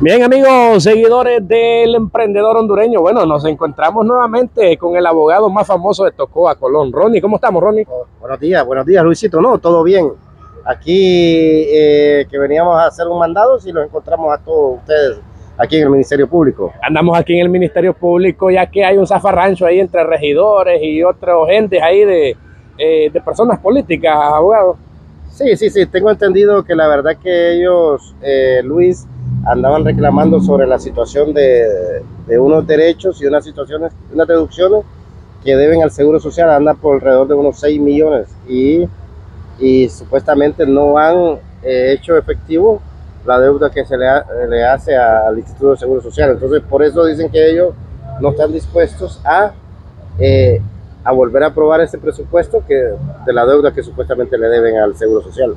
Bien amigos, seguidores del emprendedor hondureño, bueno, nos encontramos nuevamente con el abogado más famoso de Tocoa, Colón. Ronnie, ¿cómo estamos, Ronnie? Oh, buenos días, buenos días, Luisito. No, todo bien. Aquí eh, que veníamos a hacer un mandado, si los encontramos a todos ustedes aquí en el Ministerio Público. Andamos aquí en el Ministerio Público ya que hay un zafarrancho ahí entre regidores y otros gentes ahí de, eh, de personas políticas, abogado. Sí, sí, sí, tengo entendido que la verdad que ellos, eh, Luis, andaban reclamando sobre la situación de, unos derechos y unas situaciones, unas reducciones que deben al Seguro Social, anda por alrededor de unos 6 millones y, y supuestamente no han eh, hecho efectivo la deuda que se le, le hace al Instituto de Seguro Social. Entonces, por eso dicen que ellos no están dispuestos a, eh, a volver a aprobar ese presupuesto que, de la deuda que supuestamente le deben al Seguro Social.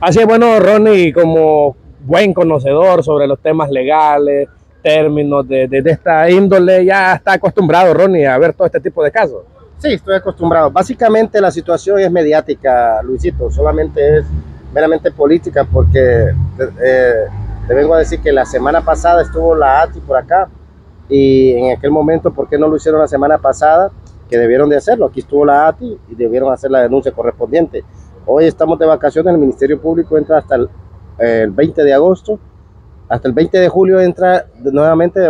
Así es, bueno, Ronnie, como buen conocedor sobre los temas legales, términos de, de, esta índole, ya está acostumbrado, Ronnie, a ver todo este tipo de casos. Sí, estoy acostumbrado. Básicamente la situación es mediática, Luisito, solamente es meramente política porque eh, te vengo a decir que la semana pasada estuvo la ATI por acá y en aquel momento, ¿por qué no lo hicieron la semana pasada? Que debieron de hacerlo. Aquí estuvo la ATI y debieron hacer la denuncia correspondiente. Hoy estamos de vacaciones, el Ministerio Público entra hasta el el 20 de agosto. Hasta el 20 de julio entra nuevamente,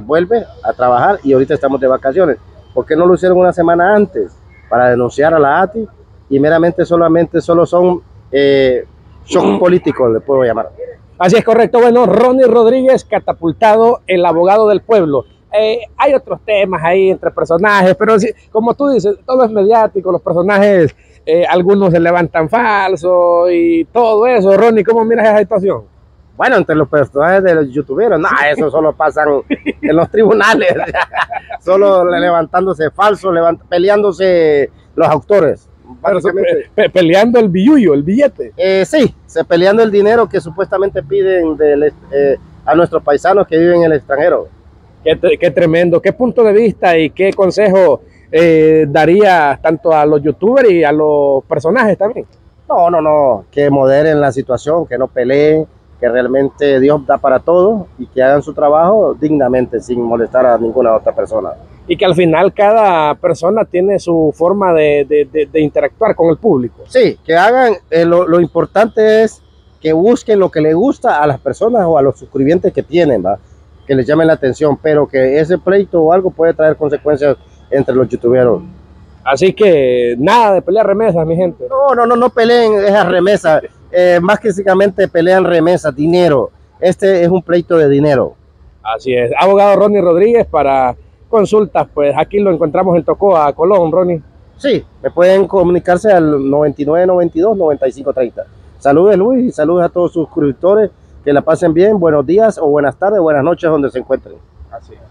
vuelve a trabajar y ahorita estamos de vacaciones. ¿Por qué no lo hicieron una semana antes para denunciar a la ATI? Y meramente solamente solo son eh, shock políticos, le puedo llamar. Así es correcto. Bueno, Ronnie Rodríguez, catapultado, el abogado del pueblo. Eh, hay otros temas ahí entre personajes, pero como tú dices, todo es mediático, los personajes eh, algunos se levantan falso y todo eso. Ronnie, ¿cómo miras esa situación? Bueno, entre los personajes de los youtuberos, no, eso solo pasan en los tribunales, solo levantándose falso, peleándose los autores. peleando el billuyo, el billete. Eh, sí, se peleando el dinero que supuestamente piden eh, a nuestros paisanos que viven en el extranjero. Qué, qué, tremendo, qué punto de vista y qué consejo eh, daría tanto a los youtubers y a los personajes también. No, no, no, que moderen la situación, que no peleen, que realmente Dios da para todo y que hagan su trabajo dignamente sin molestar a ninguna otra persona. Y que al final cada persona tiene su forma de, de, interactuar con el público. Sí, que hagan, eh, lo, lo, importante es que busquen lo que les gusta a las personas o a los suscribientes que tienen, ¿va? que les llamen la atención, pero que ese pleito o algo puede traer consecuencias entre los youtuberos. Así que nada de pelear remesas, mi gente. No, no, no, no peleen esas remesas. Eh, más que básicamente pelean remesas, dinero. Este es un pleito de dinero. Así es. Abogado Ronnie Rodríguez para consultas, pues aquí lo encontramos en Tocoa, Colón, Ronnie. Sí, me pueden comunicarse al 9992-9530. Saludos Luis y saludos a todos sus suscriptores. Que la pasen bien. Buenos días o buenas tardes, buenas noches donde se encuentren. Así es.